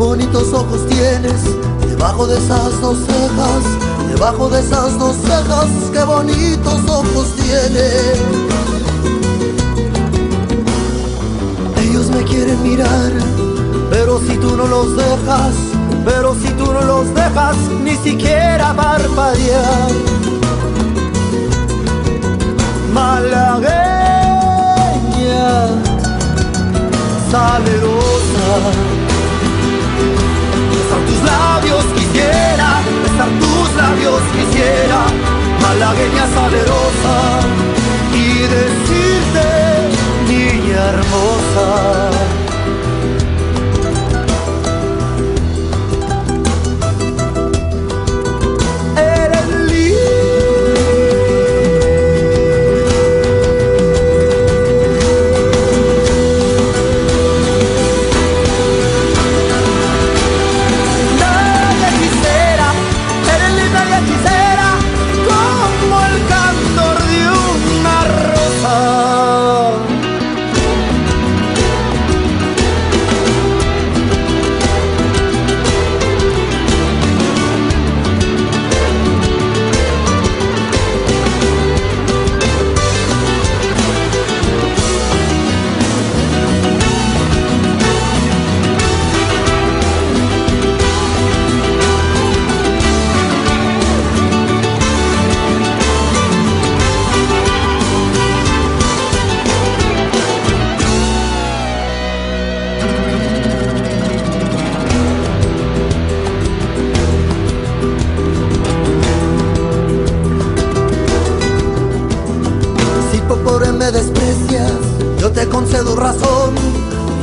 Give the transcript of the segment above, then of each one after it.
bonitos ojos tienes, debajo de esas dos cejas, debajo de esas dos cejas, qué bonitos ojos tienes. Ellos me quieren mirar, pero si tú no los dejas, pero si tú no los dejas, ni siquiera parpadear. Malagueña,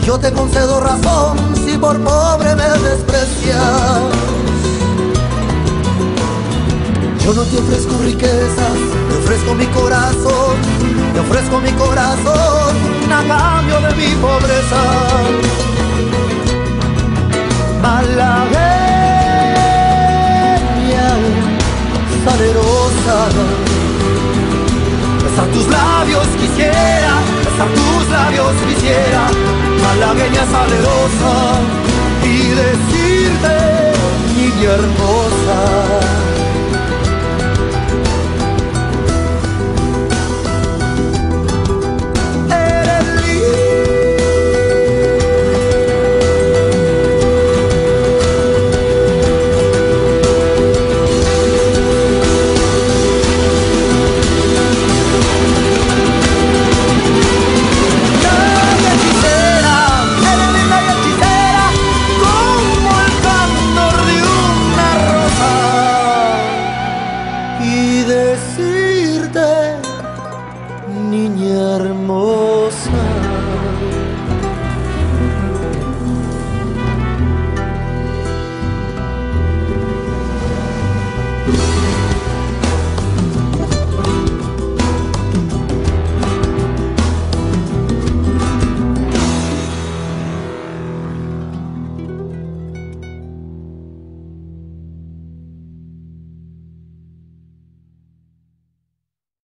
Yo te concedo razón si por pobre me desprecias. Yo no te ofrezco riquezas, te ofrezco mi corazón, te ofrezco mi corazón a cambio de mi pobreza. Malagueña, salerosa. Besar tus labios quisiera, besar tus labios quisiera, y decirte, niña hermosa. niña hermosa.